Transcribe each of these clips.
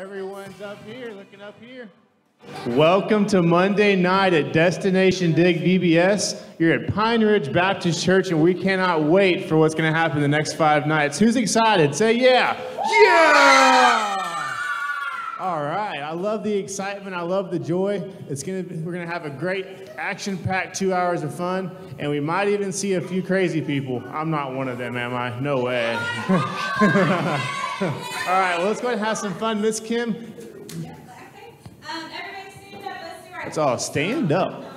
Everyone's up here, looking up here. Welcome to Monday night at Destination Dig VBS. You're at Pine Ridge Baptist Church, and we cannot wait for what's going to happen the next five nights. Who's excited? Say yeah. Yeah! All right. I love the excitement. I love the joy. It's gonna. We're gonna have a great action-packed two hours of fun, and we might even see a few crazy people. I'm not one of them, am I? No way. All right. Well, let's go ahead and have some fun, Miss Kim. Um, everybody stand up. Let's do our Let's all stand up.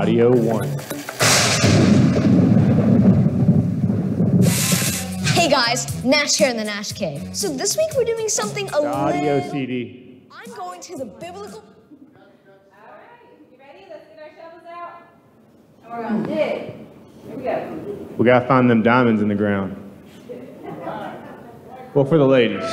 Audio one. Hey guys, Nash here in the Nash Cave. So this week we're doing something a little... audio. CD. I'm going to the biblical. All right, you ready? Let's get our shovels out. And we're gonna dig. Here we go. We gotta find them diamonds in the ground. Well, for the ladies.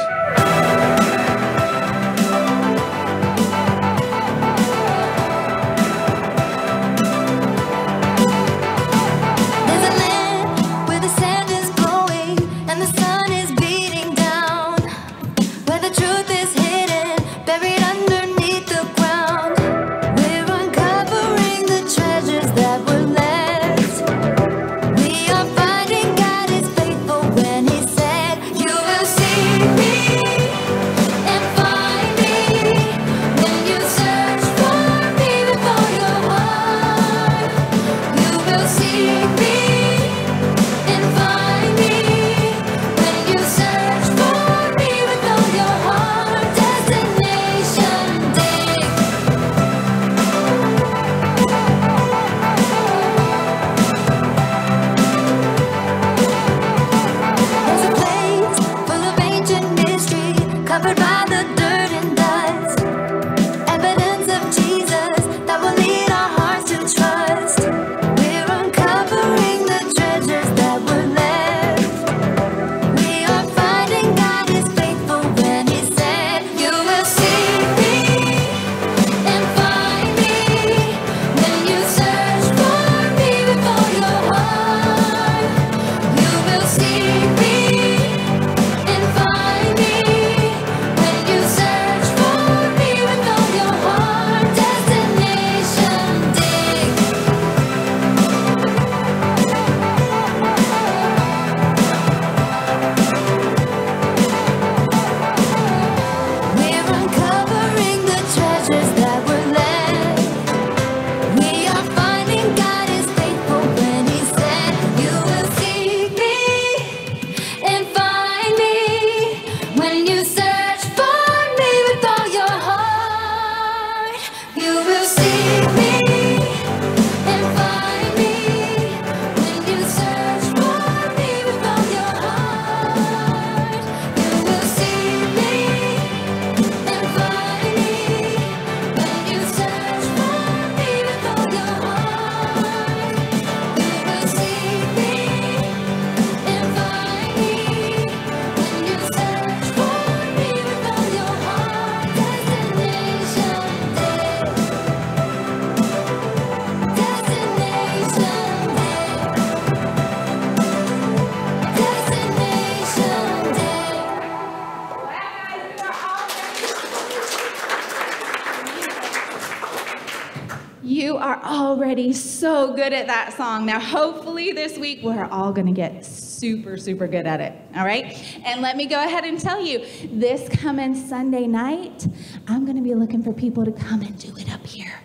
So good at that song. Now, hopefully, this week we're all going to get super, super good at it. All right? And let me go ahead and tell you this coming Sunday night, I'm going to be looking for people to come and do it up here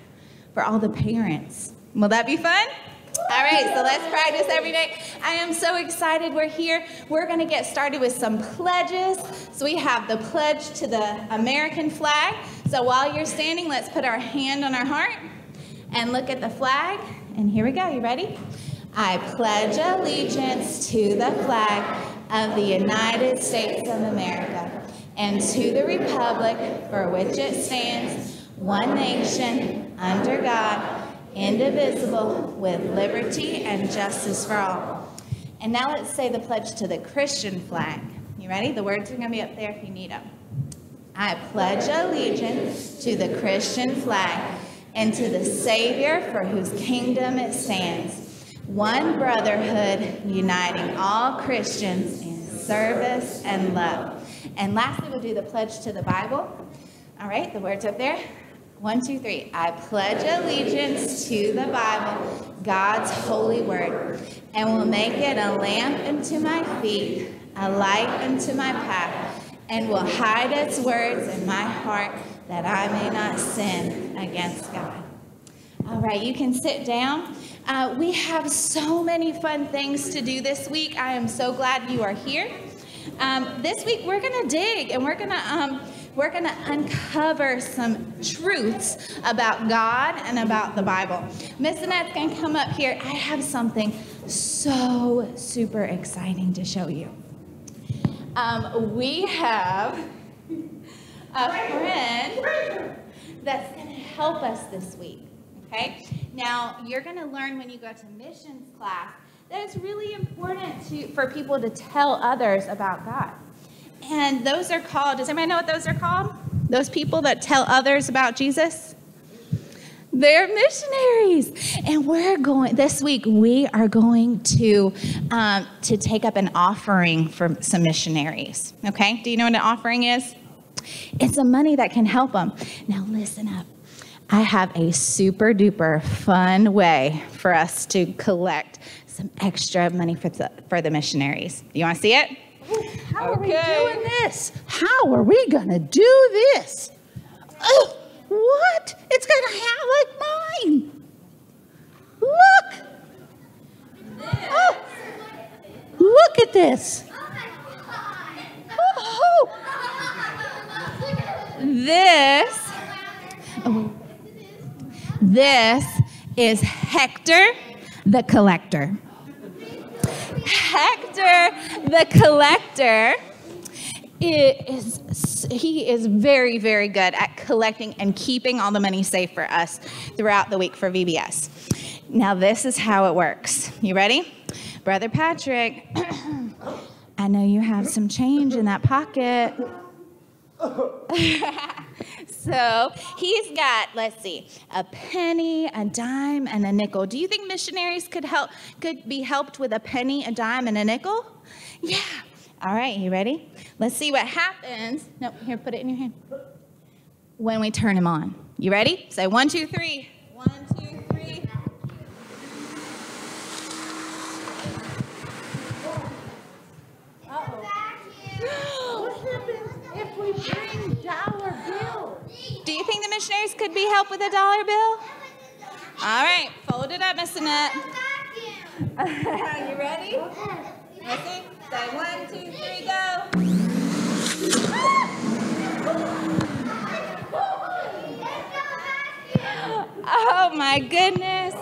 for all the parents. Will that be fun? All right, so let's practice every day. I am so excited we're here. We're going to get started with some pledges. So we have the pledge to the American flag. So while you're standing, let's put our hand on our heart and look at the flag. And here we go. You ready? I pledge allegiance to the flag of the United States of America and to the republic for which it stands, one nation, under God, indivisible, with liberty and justice for all. And now let's say the pledge to the Christian flag. You ready? The words are going to be up there if you need them. I pledge allegiance to the Christian flag and to the Savior for whose kingdom it stands, one brotherhood uniting all Christians in service and love. And lastly, we'll do the pledge to the Bible. All right, the words up there. One, two, three. I pledge allegiance to the Bible, God's holy word, and will make it a lamp unto my feet, a light unto my path, and will hide its words in my heart that I may not sin against God. All right, you can sit down. Uh, we have so many fun things to do this week. I am so glad you are here. Um, this week we're gonna dig and we're gonna um, we're gonna uncover some truths about God and about the Bible. Miss Annette's gonna come up here. I have something so super exciting to show you. Um, we have a friend that's going to help us this week. Okay? Now, you're going to learn when you go to missions class that it's really important to, for people to tell others about God. And those are called, does anybody know what those are called? Those people that tell others about Jesus? They're missionaries, and we're going this week. We are going to um, to take up an offering for some missionaries. Okay, do you know what an offering is? It's the money that can help them. Now, listen up. I have a super duper fun way for us to collect some extra money for the, for the missionaries. You want to see it? How are we Okay. doing this? How are we gonna do this? Oh, what? It's gonna have like mine. Look. Oh, look at this. Oh, This, this is Hector the collector. Hector the collector is he is very very good at collecting and keeping all the money safe for us throughout the week for VBS. Now this is how it works. You ready? Brother Patrick, I know you have some change in that pocket. so he's got, let's see, a penny, a dime, and a nickel. Do you think missionaries could help could be helped with a penny, a dime, and a nickel? Yeah. All right, you ready? Let's see what happens. No, here, put it in your hand. When we turn him on. You ready? Say one, two, three. One, two, three. what happens if we bring dollar bills? Do you think the missionaries could be helped with a dollar bill? All right, fold it up, Miss Annette. you ready? Let's. Say one, two, three, go. Oh my goodness.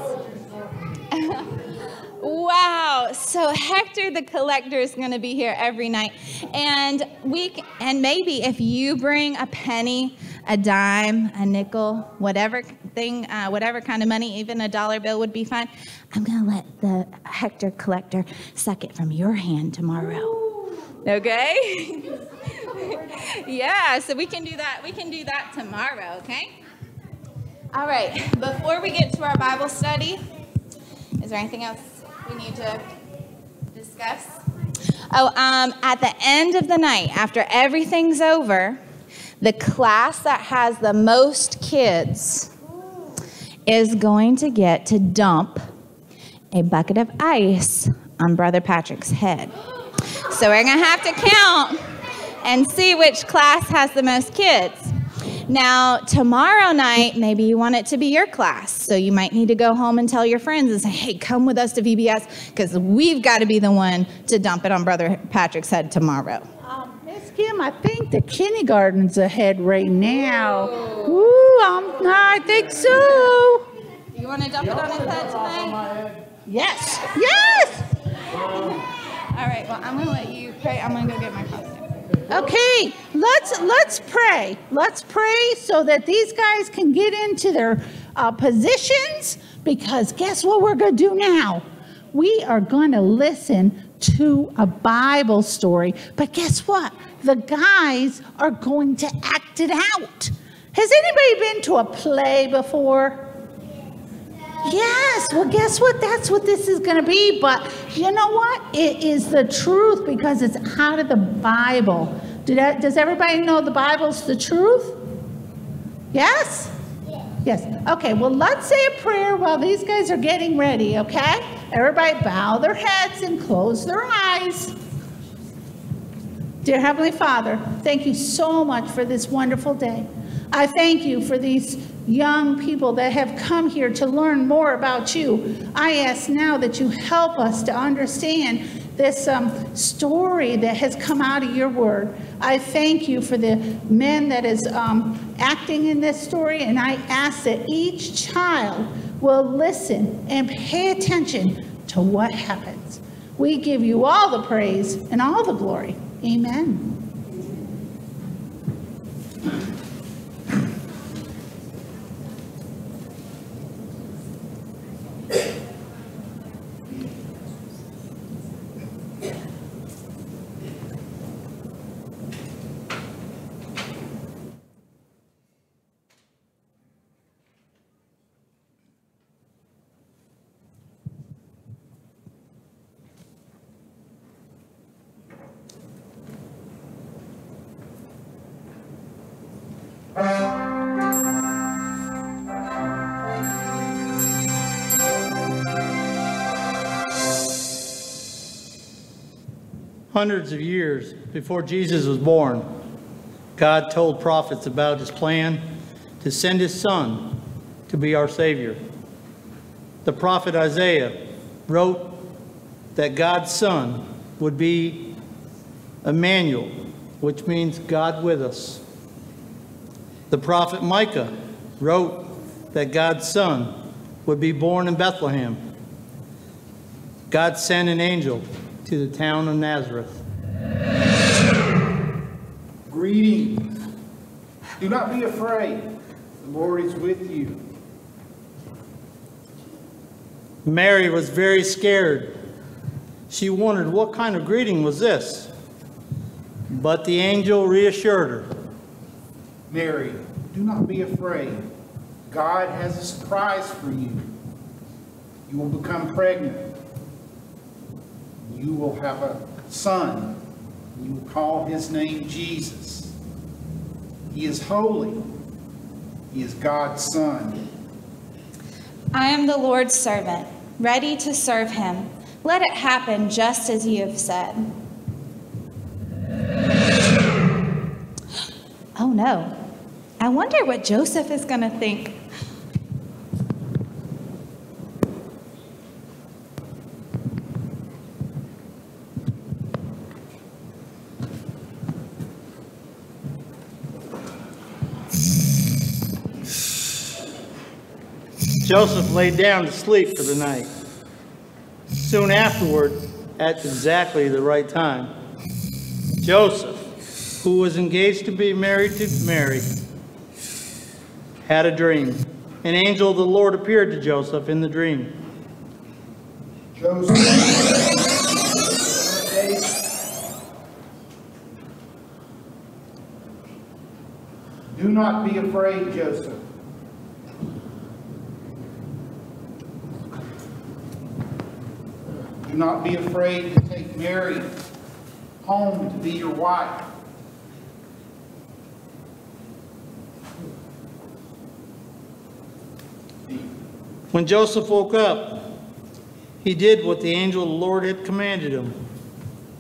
wow. So Hector the collector is going to be here every night. And we and maybe if you bring a penny, a dime, a nickel, whatever thing, uh, whatever kind of money, even a dollar bill would be fine. I'm going to let the Hector collector suck it from your hand tomorrow. Okay? yeah, so we can do that. We can do that tomorrow, okay? All right, before we get to our Bible study, is there anything else we need to discuss? Oh, um, at the end of the night, after everything's over, the class that has the most kids is going to get to dump a bucket of ice on Brother Patrick's head. So we're going to have to count and see which class has the most kids. Now, tomorrow night, maybe you want it to be your class. So you might need to go home and tell your friends and say, hey, come with us to VBS because we've got to be the one to dump it on Brother Patrick's head tomorrow. Kim, I think the kindergarten's ahead right now. Ooh, I think so. You want to dump it on his head tonight? Yes, yes. All right, well, I'm going to let you pray. I'm going to go get my costume. Okay, let's let's pray. Let's pray so that these guys can get into their uh, positions Because guess what we're going to do now? We are going to listen to a Bible story. But guess what? The guys are going to act it out. Has anybody been to a play before? Yes, well, guess what? That's what this is going to be. But you know what? It is the truth because it's out of the Bible. Does everybody know the Bible's the truth? Yes? Yes. Okay, well, let's say a prayer while these guys are getting ready, okay? Everybody bow their heads and close their eyes. Dear Heavenly Father, thank you so much for this wonderful day. I thank you for these young people that have come here to learn more about you. I ask now that you help us to understand this um, story that has come out of your word. I thank you for the men that is um, acting in this story, and I ask that each child will listen and pay attention to what happens. We give you all the praise and all the glory. Amen. Hundreds of years before Jesus was born, God told prophets about his plan to send his son to be our Savior. The prophet Isaiah wrote that God's son would be Emmanuel, which means God with us. The prophet Micah wrote that God's son would be born in Bethlehem. God sent an angel to the town of Nazareth. Greetings. Do not be afraid. The Lord is with you. Mary was very scared. She wondered what kind of greeting was this. But the angel reassured her. Mary, do not be afraid. God has a surprise for you. You will become pregnant. You will have a son. You will call his name Jesus. He is holy. He is God's son. I am the Lord's servant, ready to serve him. Let it happen just as you have said. Oh no. I wonder what Joseph is going to think. Joseph lay down to sleep for the night. Soon afterward, at exactly the right time, Joseph, who was engaged to be married to Mary, had a dream. An angel of the Lord appeared to Joseph in the dream. Joseph. Do not be afraid, Joseph. Do not be afraid to take Mary home to be your wife. When Joseph woke up, he did what the angel of the Lord had commanded him,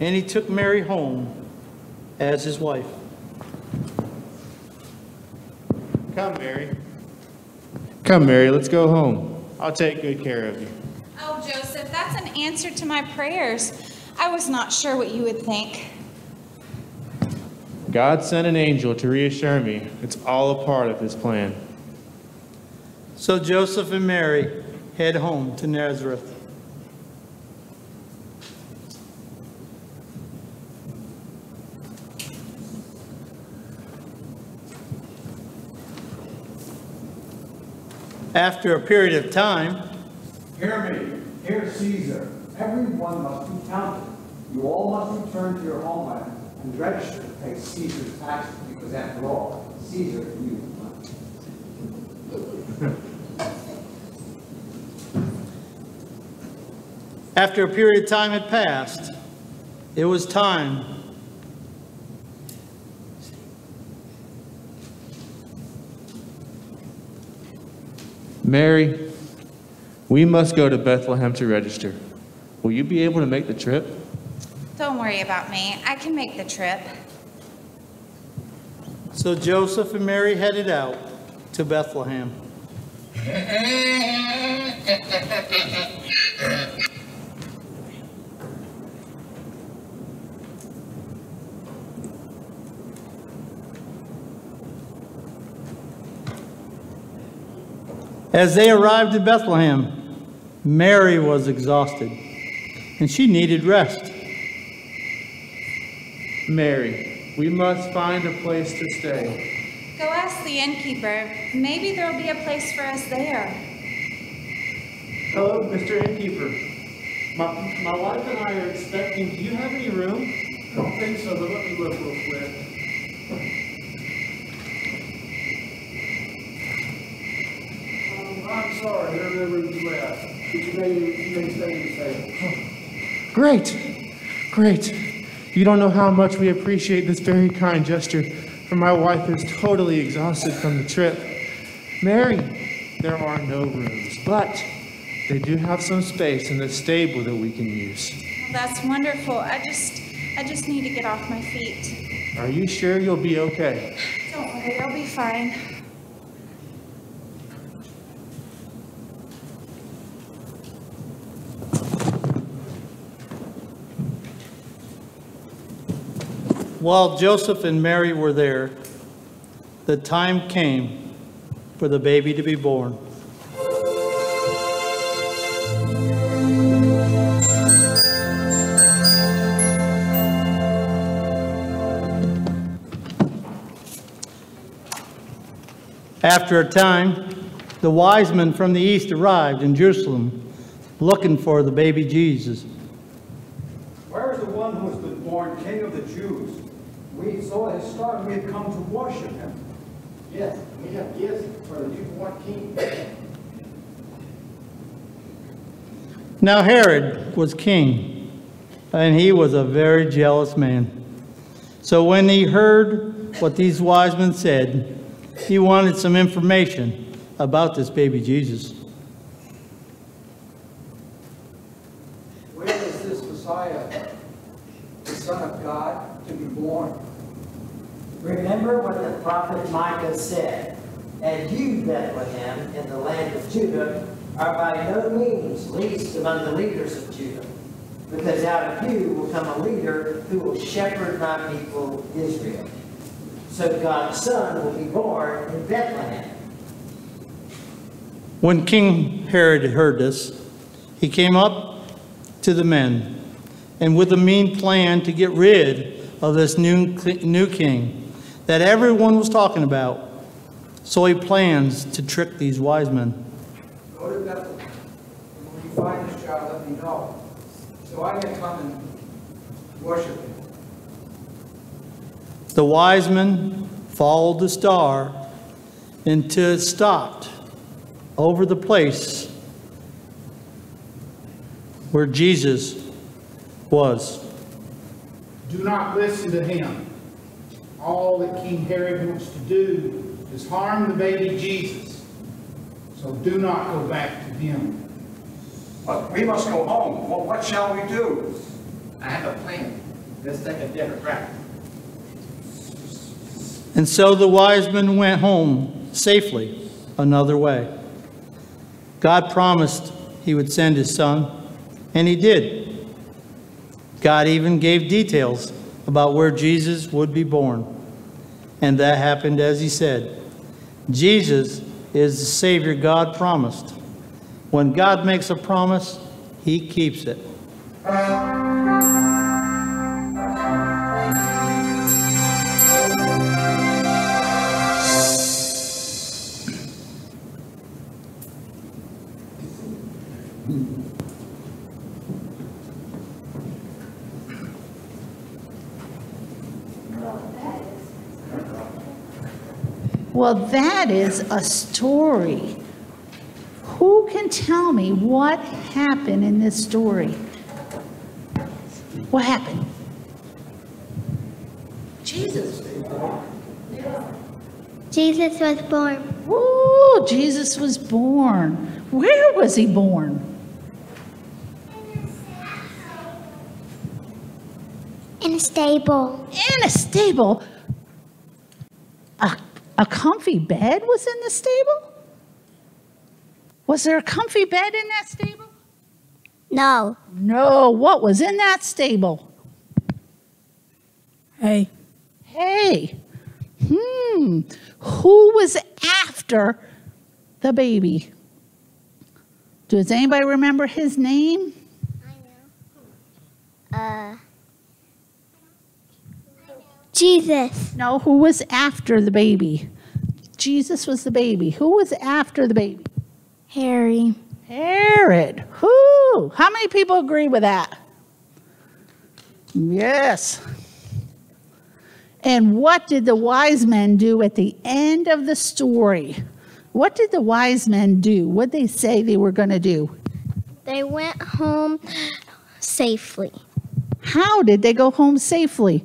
and he took Mary home as his wife. Come, Mary. Come, Mary, let's go home. I'll take good care of you. Joseph, that's an answer to my prayers. I was not sure what you would think. God sent an angel to reassure me it's all a part of his plan. So Joseph and Mary head home to Nazareth. After a period of time, Hear me. Hear Caesar. Everyone must be counted. You all must return to your homeland and register to pay Caesar's taxes because after all, Caesar used money. After a period of time had passed, it was time Mary, we must go to Bethlehem to register. Will you be able to make the trip? Don't worry about me. I can make the trip. So Joseph and Mary headed out to Bethlehem. As they arrived at Bethlehem, Mary was exhausted and she needed rest. Mary, we must find a place to stay. Go ask the innkeeper. Maybe there'll be a place for us there. Hello, Mr. Innkeeper. My, my wife and I are expecting. Do you have any room? I don't think so, but let me look real quick. Um, I'm sorry, there are no rooms left, but you may, you may stay in the table. Great, great. You don't know how much we appreciate this very kind gesture, for my wife is totally exhausted from the trip. Mary, there are no rooms, but they do have some space in the stable that we can use. Well, that's wonderful. I just, I just need to get off my feet. Are you sure you'll be okay? Don't worry, I'll be fine. While Joseph and Mary were there, the time came for the baby to be born. After a time, the wise men from the east arrived in Jerusalem looking for the baby Jesus. Where is the one who has been born King of the Jews? We saw his star we had come to worship him. Yes, we have gifts for the newborn king. Now Herod was king, and he was a very jealous man. So when he heard what these wise men said, he wanted some information about this baby Jesus. Where is this Messiah, the Son of God, to be born? Remember what the prophet Micah said, And you, Bethlehem, in the land of Judah, are by no means least among the leaders of Judah, because out of you will come a leader who will shepherd my people Israel. So God's Son will be born in Bethlehem. When King Herod heard this, he came up to the men, and with a mean plan to get rid of this new, new king that everyone was talking about, so he plans to trick these wise men. Go to Bethlehem. And when you find this child, let me know. So I may come and worship him. The wise men followed the star until it stopped over the place where Jesus was. Do not listen to him. All that King Herod wants to do is harm the baby Jesus. So do not go back to him. But we must go home. Well, what shall we do? I have a plan. Let's take a different route. And so the wise men went home safely another way. God promised he would send his son, and he did. God even gave details about where Jesus would be born. And that happened as he said. Jesus is the Savior God promised. When God makes a promise, he keeps it. Well, that is a story. Who can tell me what happened in this story? What happened? Jesus. Jesus was born Ooh, Jesus was born. Where was he born? in a stable. In a stable. A, a comfy bed was in the stable? Was there a comfy bed in that stable? No. No. What was in that stable? Hey, Hey. Hmm. Who was after the baby? Does anybody remember his name? I know. Uh. Jesus. No, who was after the baby? Jesus was the baby. Who was after the baby? Harry. Herod. Who? How many people agree with that? Yes. And what did the wise men do at the end of the story? What did the wise men do? What did they say they were going to do? They went home safely. How did they go home safely?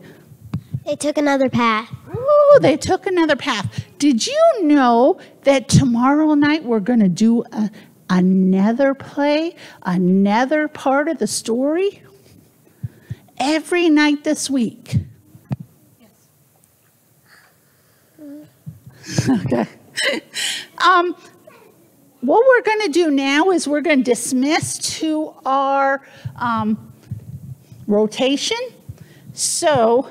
They took another path. Oh, they took another path. Did you know that tomorrow night we're going to do a, another play, another part of the story? Every night this week. okay. Um, what we're going to do now is we're going to dismiss to our um, rotation. So,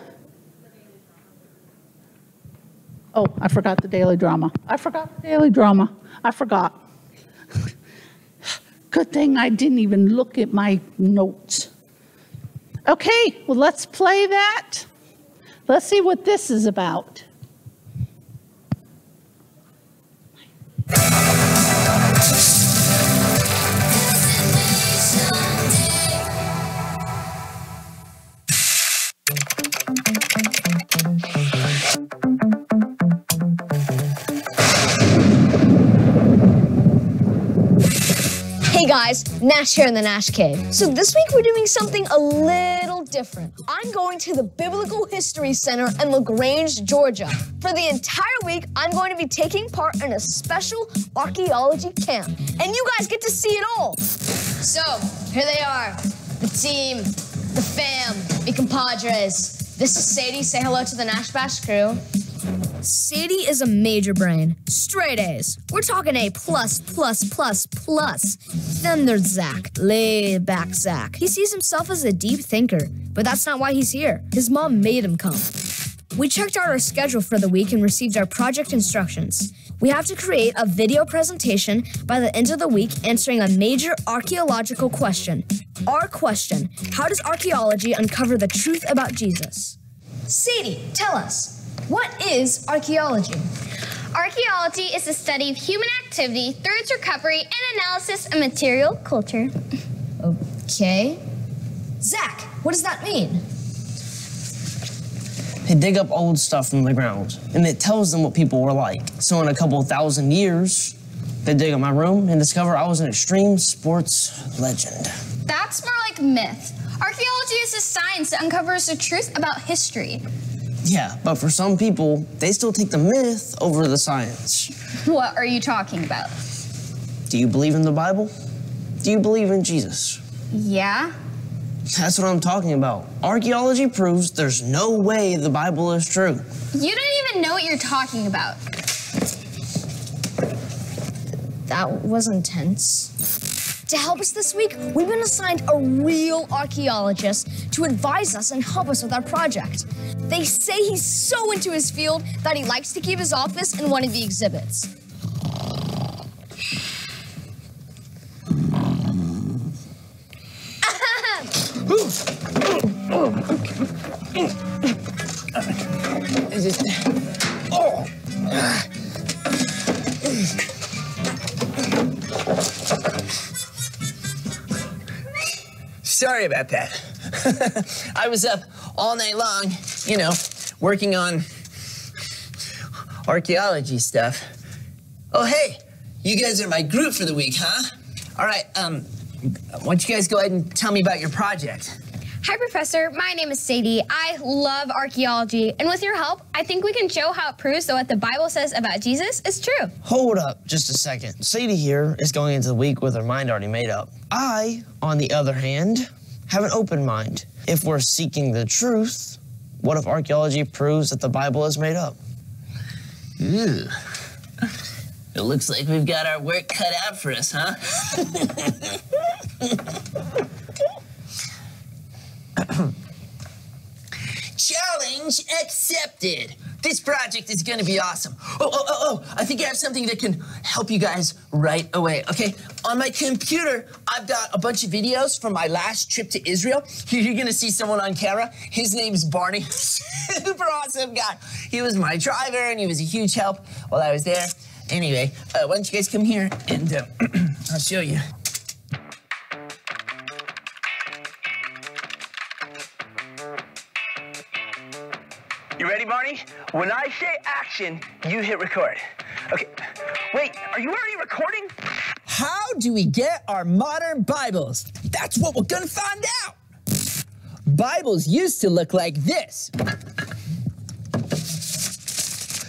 oh, I forgot the daily drama. I forgot the daily drama. I forgot. Good thing I didn't even look at my notes. Okay, well, let's play that. Let's see what this is about. Guys, Nash here in the Nash Cave. So this week we're doing something a little different. I'm going to the Biblical History Center in LaGrange, Georgia. For the entire week, I'm going to be taking part in a special archaeology camp. And you guys get to see it all. So, here they are. The team, the fam, mi compadres. This is Sadie. Say hello to the Nash Bash crew. Sadie is a major brain. Straight A's. We're talking A plus, plus, plus, plus. Then there's Zach. Laid back Zach. He sees himself as a deep thinker, but that's not why he's here. His mom made him come. We checked out our schedule for the week and received our project instructions. We have to create a video presentation by the end of the week answering a major archaeological question. Our question How does archaeology uncover the truth about Jesus? Sadie, tell us, what is archaeology? Archaeology is the study of human activity through its recovery and analysis of material culture. Okay. Zach, what does that mean? They dig up old stuff from the ground, and it tells them what people were like. So in a couple thousand years, they dig up my room and discover I was an extreme sports legend. That's more like myth. Archaeology is a science that uncovers the truth about history. Yeah, but for some people, they still take the myth over the science. What are you talking about? Do you believe in the Bible? Do you believe in Jesus? Yeah? That's what I'm talking about. Archaeology proves there's no way the Bible is true. You don't even know what you're talking about. That was intense. To help us this week, we've been assigned a real archaeologist to advise us and help us with our project. They say he's so into his field that he likes to keep his office in one of the exhibits. Is Sorry about that. I was up all night long, you know, working on archaeology stuff. Oh, hey, you guys are my group for the week, huh? All right, um, why don't you guys go ahead and tell me about your project? Hi, Professor. My name is Sadie. I love archaeology, and with your help, I think we can show how it proves that what the Bible says about Jesus is true. Hold up just a second. Sadie here is going into the week with her mind already made up. I, on the other hand, have an open mind. If we're seeking the truth, what if archaeology proves that the Bible is made up? Ooh. It looks like we've got our work cut out for us, huh? accepted. This project is going to be awesome. Oh, oh, oh, oh, I think I have something that can help you guys right away. Okay, on my computer, I've got a bunch of videos from my last trip to Israel. You're going to see someone on camera. His name's Barney. Super awesome guy. He was my driver, and he was a huge help while I was there. Anyway, uh, why don't you guys come here and uh, I'll show you. When I say action, you hit record. Okay. Wait, are you already recording? How do we get our modern Bibles? That's what we're gonna find out. Bibles used to look like this.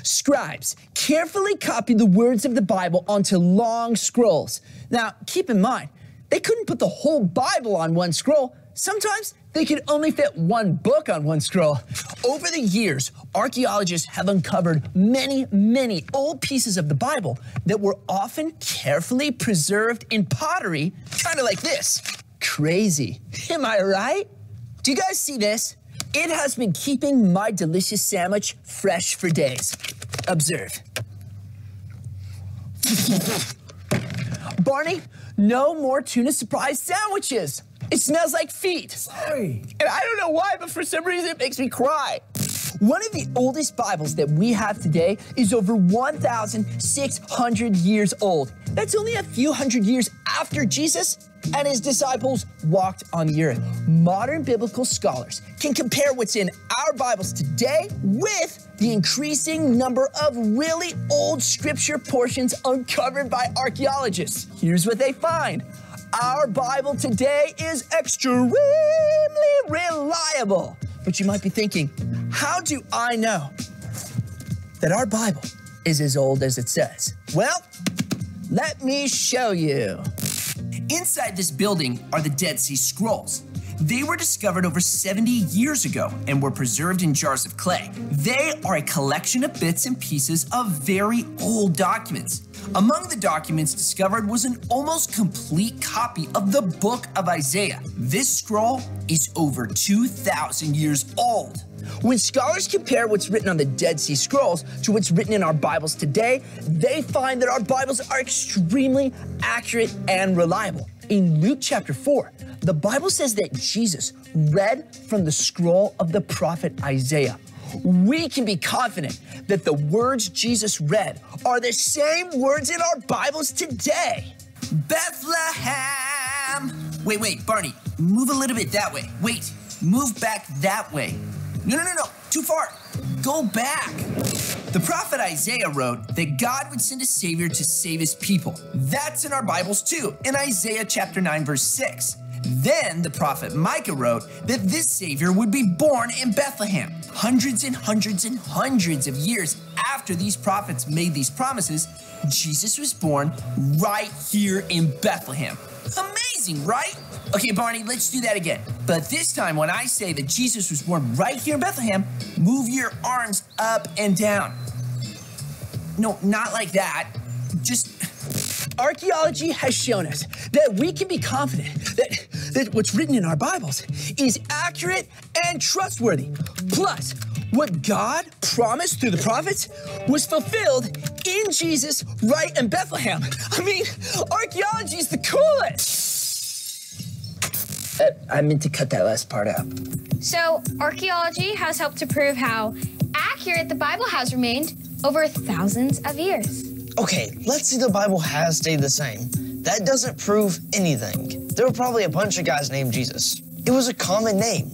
Scribes carefully copied the words of the Bible onto long scrolls. Now, keep in mind, they couldn't put the whole Bible on one scroll. Sometimes they could only fit one book on one scroll. Over the years, archaeologists have uncovered many, many old pieces of the Bible that were often carefully preserved in pottery, kind of like this. Crazy. Am I right? Do you guys see this? It has been keeping my delicious sandwich fresh for days. Observe. Barney, no more tuna surprise sandwiches. It smells like feet. Sorry. And I don't know why, but for some reason it makes me cry. One of the oldest Bibles that we have today is over 1,600 years old. That's only a few hundred years after Jesus and his disciples walked on the earth. Modern biblical scholars can compare what's in our Bibles today with the increasing number of really old scripture portions uncovered by archaeologists. Here's what they find. Our Bible today is extremely reliable. But you might be thinking, how do I know that our Bible is as old as it says? Well, let me show you. Inside this building are the Dead Sea Scrolls. They were discovered over 70 years ago and were preserved in jars of clay. They are a collection of bits and pieces of very old documents. Among the documents discovered was an almost complete copy of the book of Isaiah. This scroll is over 2,000 years old. When scholars compare what's written on the Dead Sea Scrolls to what's written in our Bibles today, they find that our Bibles are extremely accurate and reliable. In Luke chapter 4, the Bible says that Jesus read from the scroll of the prophet Isaiah. We can be confident that the words Jesus read are the same words in our Bibles today. Bethlehem. Wait, wait, Barney, move a little bit that way. Wait, move back that way. No, no, no, no, too far. Go back. The prophet Isaiah wrote that God would send a savior to save his people. That's in our Bibles too, in Isaiah chapter 9, verse 6. Then the prophet Micah wrote that this savior would be born in Bethlehem. Hundreds and hundreds and hundreds of years after these prophets made these promises, Jesus was born right here in Bethlehem. Amazing, right? Okay, Barney, let's do that again. But this time, when I say that Jesus was born right here in Bethlehem, move your arms up and down. No, not like that. Just. Archaeology has shown us that we can be confident that, that what's written in our Bibles is accurate and trustworthy. Plus, what God promised through the prophets was fulfilled in Jesus right in Bethlehem. I mean, archaeology is the coolest. Uh, I meant to cut that last part out. So, archaeology has helped to prove how accurate the Bible has remained over thousands of years. Okay, let's see the Bible has stayed the same. That doesn't prove anything. There were probably a bunch of guys named Jesus. It was a common name.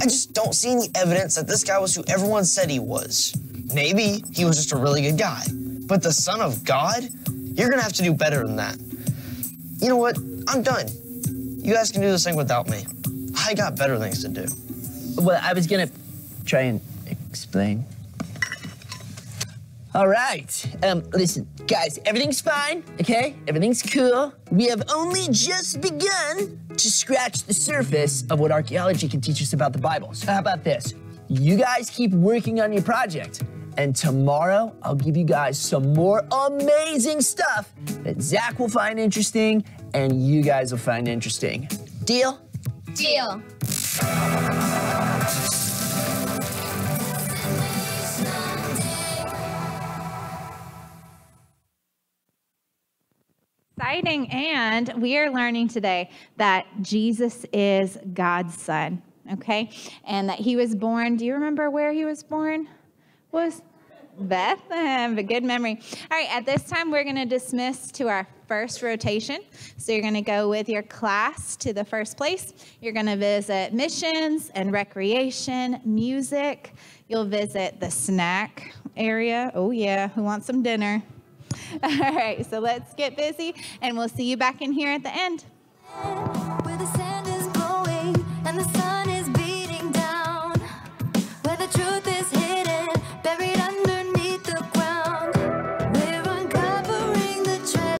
I just don't see any evidence that this guy was who everyone said he was. Maybe he was just a really good guy. But the Son of God? You're gonna have to do better than that. You know what? I'm done. You guys can do this thing without me. I got better things to do. Well, I was gonna try and explain. All right. Um, listen, guys, everything's fine, okay? Everything's cool. We have only just begun to scratch the surface of what archaeology can teach us about the Bible. So how about this? You guys keep working on your project, and tomorrow I'll give you guys some more amazing stuff that Zach will find interesting and you guys will find interesting. Deal? Deal. Exciting. And we are learning today that Jesus is God's son, okay? And that he was born. Do you remember where he was born? Was Bethlehem, a good memory. All right, at this time, we're going to dismiss to our first rotation. So you're going to go with your class to the first place. You're going to visit missions and recreation, music. You'll visit the snack area. Oh, yeah, who wants some dinner? All right, so let's get busy, and we'll see you back in here at the end.